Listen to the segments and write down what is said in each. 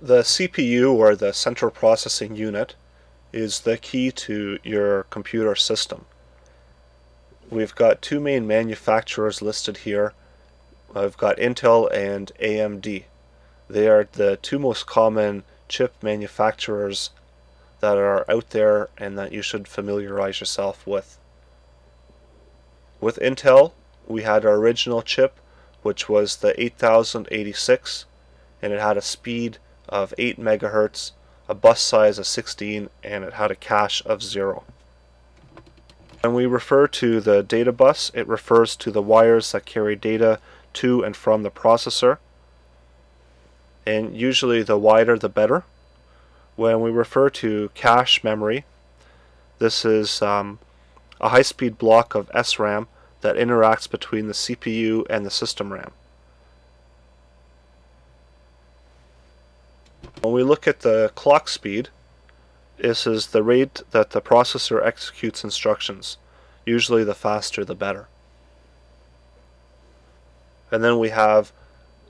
The CPU, or the Central Processing Unit, is the key to your computer system. We've got two main manufacturers listed here. I've got Intel and AMD. They are the two most common chip manufacturers that are out there and that you should familiarize yourself with. With Intel, we had our original chip, which was the 8086, and it had a speed of 8 megahertz, a bus size of 16, and it had a cache of 0. When we refer to the data bus, it refers to the wires that carry data to and from the processor. And usually the wider the better. When we refer to cache memory, this is um, a high-speed block of SRAM that interacts between the CPU and the system RAM. When we look at the clock speed, this is the rate that the processor executes instructions. Usually the faster the better. And then we have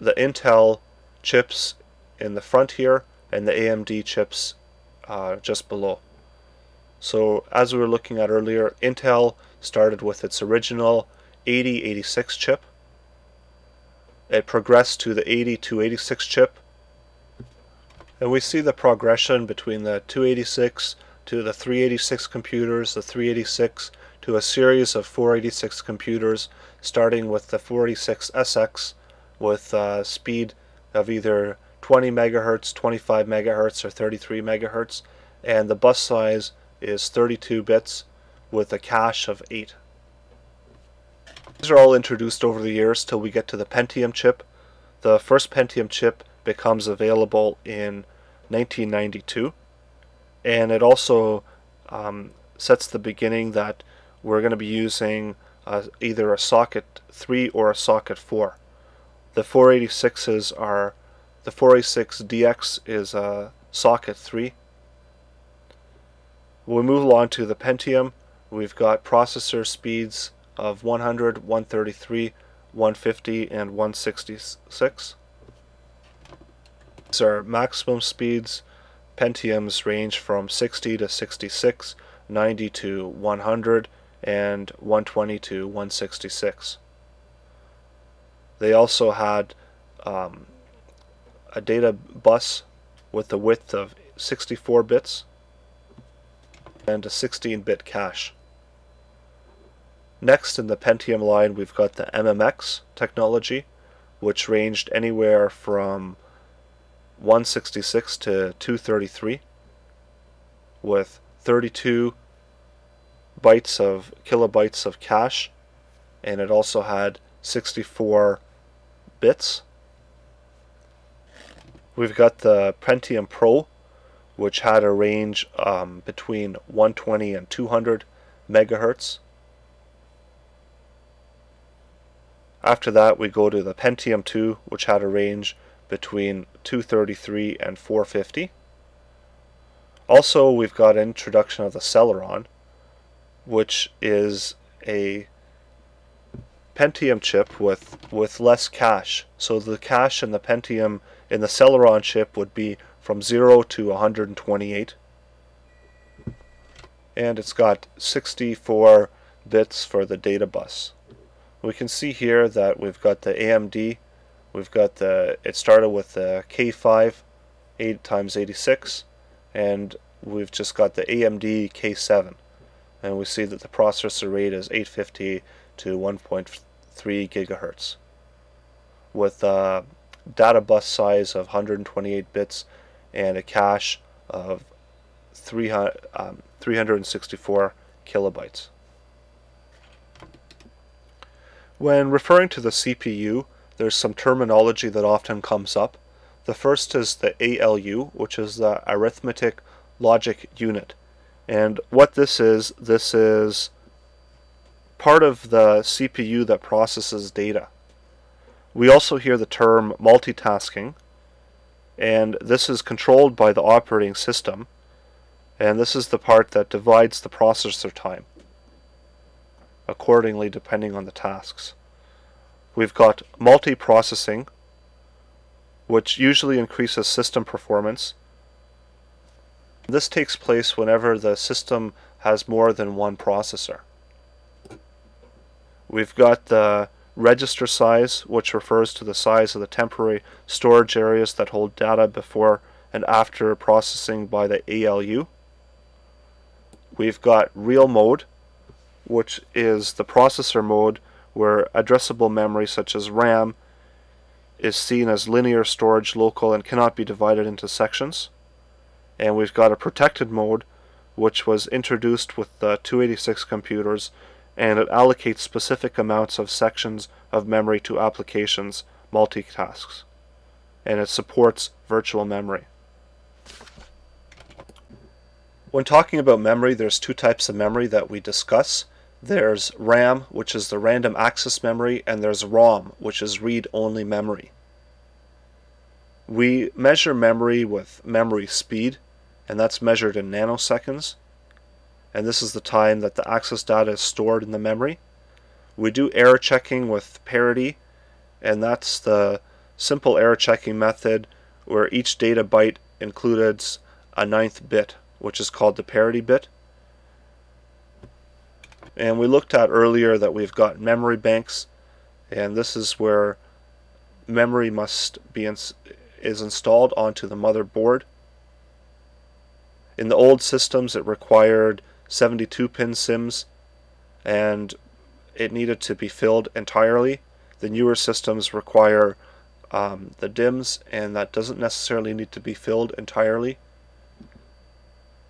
the Intel chips in the front here and the AMD chips uh, just below. So as we were looking at earlier, Intel started with its original 8086 chip. It progressed to the 8286 chip. And we see the progression between the 286 to the 386 computers, the 386 to a series of 486 computers, starting with the 486SX with a speed of either 20 megahertz, 25 megahertz, or 33 megahertz, and the bus size is 32 bits with a cache of 8. These are all introduced over the years till we get to the Pentium chip. The first Pentium chip becomes available in 1992, and it also um, sets the beginning that we're going to be using uh, either a socket 3 or a socket 4. The 486s are, the 486DX is a socket 3. we move along to the Pentium, we've got processor speeds of 100, 133, 150, and 166. These are maximum speeds. Pentiums range from 60 to 66, 90 to 100, and 120 to 166. They also had um, a data bus with a width of 64 bits and a 16-bit cache. Next in the Pentium line we've got the MMX technology which ranged anywhere from 166 to 233 with 32 bytes of kilobytes of cache and it also had 64 bits. We've got the Pentium Pro which had a range um, between 120 and 200 megahertz. After that we go to the Pentium 2 which had a range between 233 and 450. Also we've got introduction of the Celeron which is a Pentium chip with, with less cache. So the cache in the Pentium in the Celeron chip would be from 0 to 128. And it's got 64 bits for the data bus. We can see here that we've got the AMD, we've got the, it started with the K5 8 times 86 and we've just got the AMD K7 and we see that the processor rate is 850 to 1.3 gigahertz with a data bus size of 128 bits and a cache of 300, um, 364 kilobytes. When referring to the CPU, there's some terminology that often comes up. The first is the ALU, which is the Arithmetic Logic Unit. And what this is, this is part of the CPU that processes data. We also hear the term multitasking, and this is controlled by the operating system, and this is the part that divides the processor time accordingly depending on the tasks. We've got multiprocessing, which usually increases system performance. This takes place whenever the system has more than one processor. We've got the register size, which refers to the size of the temporary storage areas that hold data before and after processing by the ALU. We've got real mode, which is the processor mode where addressable memory such as RAM is seen as linear storage local and cannot be divided into sections. And we've got a protected mode, which was introduced with the 286 computers, and it allocates specific amounts of sections of memory to applications multitasks. And it supports virtual memory. When talking about memory, there's two types of memory that we discuss. There's RAM, which is the random access memory, and there's ROM, which is read-only memory. We measure memory with memory speed, and that's measured in nanoseconds. And this is the time that the access data is stored in the memory. We do error checking with parity, and that's the simple error checking method where each data byte includes a ninth bit, which is called the parity bit. And we looked at earlier that we've got memory banks, and this is where memory must be ins is installed onto the motherboard. In the old systems, it required 72 pin SIMMs, and it needed to be filled entirely. The newer systems require um, the DIMMs, and that doesn't necessarily need to be filled entirely.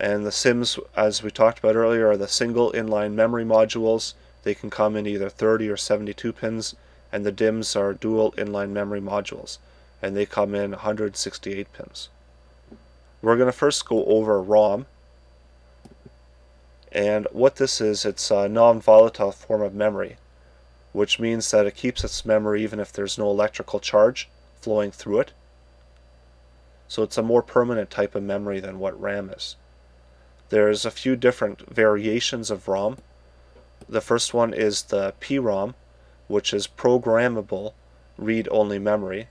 And the SIMMs, as we talked about earlier, are the single inline memory modules. They can come in either 30 or 72 pins, and the DIMMs are dual inline memory modules, and they come in 168 pins. We're going to first go over ROM. And what this is, it's a non-volatile form of memory, which means that it keeps its memory even if there's no electrical charge flowing through it. So it's a more permanent type of memory than what RAM is. There's a few different variations of ROM. The first one is the PROM, which is programmable read-only memory.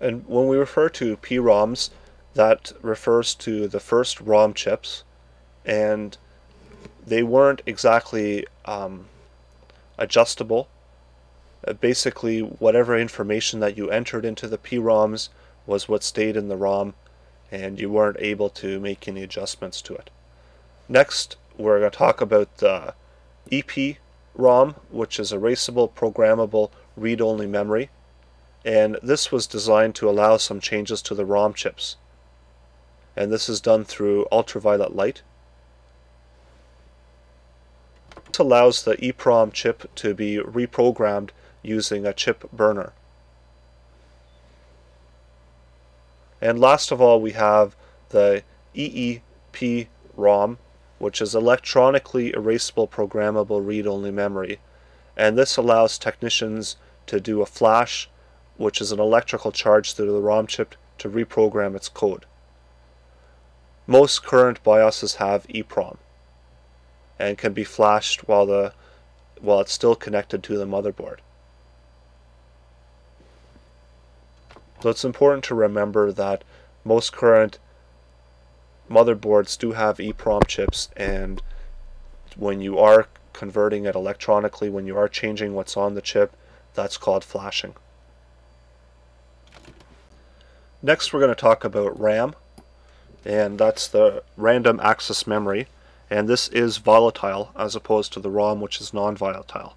And when we refer to PROMs, that refers to the first ROM chips, and they weren't exactly um, adjustable. Uh, basically, whatever information that you entered into the PROMs was what stayed in the ROM, and you weren't able to make any adjustments to it. Next, we're going to talk about the EPROM, which is erasable programmable read-only memory. And this was designed to allow some changes to the ROM chips. And this is done through ultraviolet light. This allows the EPROM chip to be reprogrammed using a chip burner. And last of all, we have the EEPROM, which is electronically erasable programmable read-only memory. And this allows technicians to do a flash, which is an electrical charge through the ROM chip to reprogram its code. Most current BIOSes have EPROM and can be flashed while the while it's still connected to the motherboard. So it's important to remember that most current motherboards do have EPROM chips and when you are converting it electronically, when you are changing what's on the chip, that's called flashing. Next we're going to talk about RAM and that's the random access memory and this is volatile as opposed to the ROM which is non-volatile.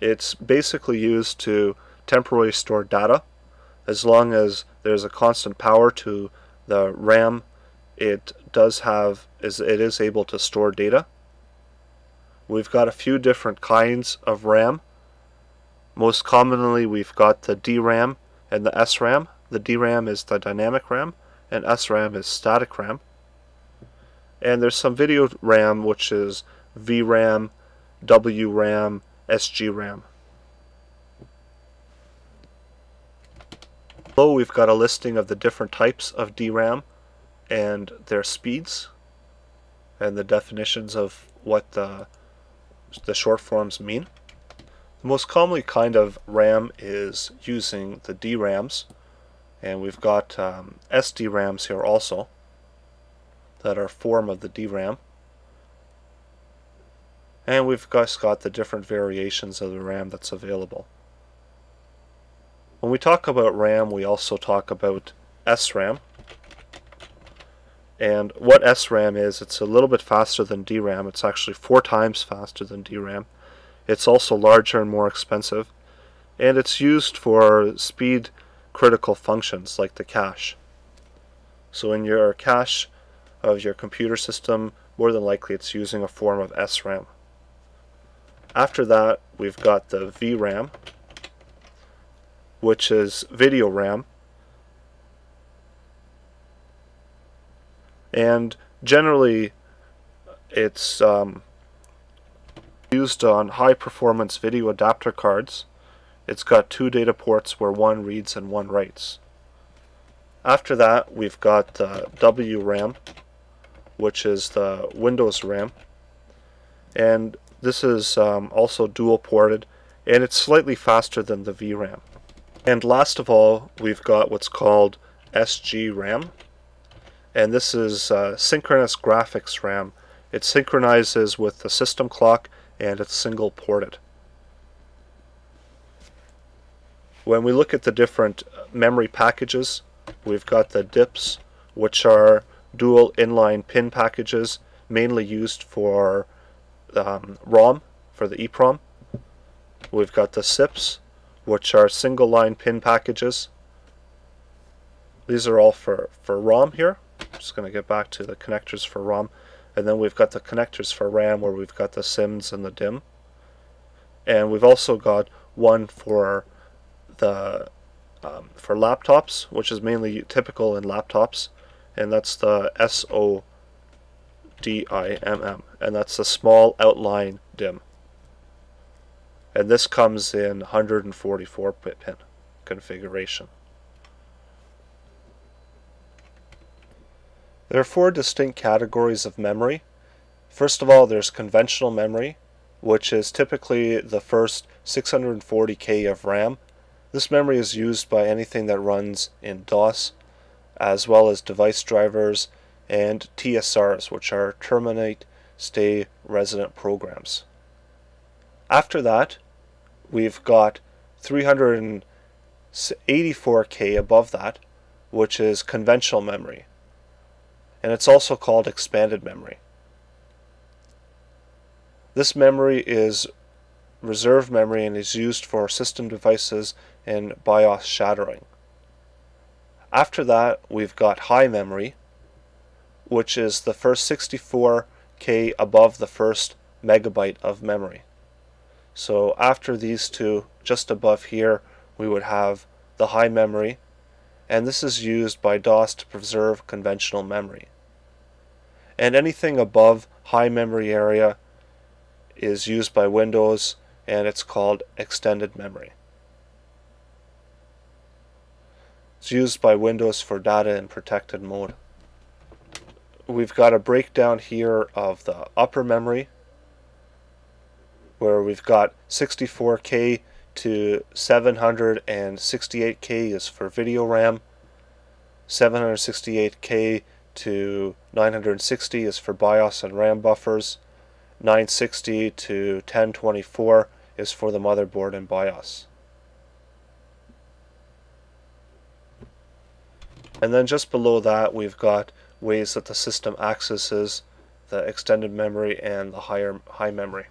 It's basically used to temporarily store data as long as there's a constant power to the RAM it does have is it is able to store data. We've got a few different kinds of RAM. Most commonly we've got the DRAM and the SRAM. The DRAM is the dynamic RAM and SRAM is static RAM. And there's some video RAM which is VRAM, WRAM, SGRAM. Below we've got a listing of the different types of DRAM and their speeds and the definitions of what the, the short forms mean. The most commonly kind of RAM is using the DRAMs, and we've got um, SDRAMs here also that are form of the DRAM. And we've just got the different variations of the RAM that's available. When we talk about RAM, we also talk about SRAM. And what SRAM is, it's a little bit faster than DRAM. It's actually four times faster than DRAM. It's also larger and more expensive, and it's used for speed critical functions like the cache. So in your cache of your computer system, more than likely it's using a form of SRAM. After that, we've got the VRAM, which is video RAM. And generally, it's um, used on high performance video adapter cards. It's got two data ports where one reads and one writes. After that we've got uh, WRAM which is the Windows RAM and this is um, also dual ported and it's slightly faster than the VRAM. And last of all we've got what's called SGRAM and this is uh, synchronous graphics RAM. It synchronizes with the system clock and it's single ported. When we look at the different memory packages, we've got the DIPs, which are dual inline pin packages, mainly used for um, ROM, for the EEPROM. We've got the SIPs, which are single line pin packages. These are all for, for ROM here. I'm just going to get back to the connectors for ROM. And then we've got the connectors for RAM where we've got the SIMMs and the DIMM. And we've also got one for the um, for laptops, which is mainly typical in laptops, and that's the SODIMM, and that's the small outline DIMM. And this comes in 144 pin configuration. There are four distinct categories of memory. First of all, there's conventional memory, which is typically the first 640K of RAM. This memory is used by anything that runs in DOS, as well as device drivers and TSRs, which are terminate stay resident programs. After that, we've got 384K above that, which is conventional memory and it's also called expanded memory. This memory is reserved memory and is used for system devices and BIOS shadowing. After that, we've got high memory, which is the first 64K above the first megabyte of memory. So after these two, just above here, we would have the high memory, and this is used by DOS to preserve conventional memory and anything above high memory area is used by Windows and it's called extended memory. It's used by Windows for data in protected mode. We've got a breakdown here of the upper memory where we've got 64K to 768K is for video RAM, 768K to 960 is for BIOS and RAM buffers. 960 to 1024 is for the motherboard and BIOS. And then just below that we've got ways that the system accesses the extended memory and the higher high memory.